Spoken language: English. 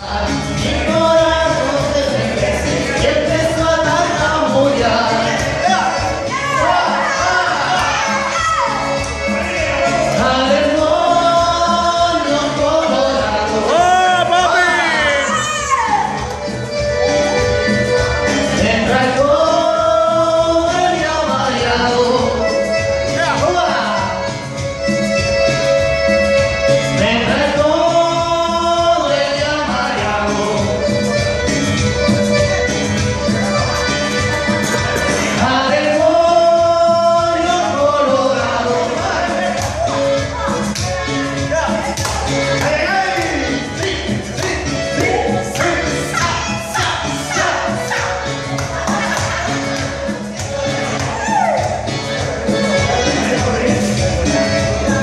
I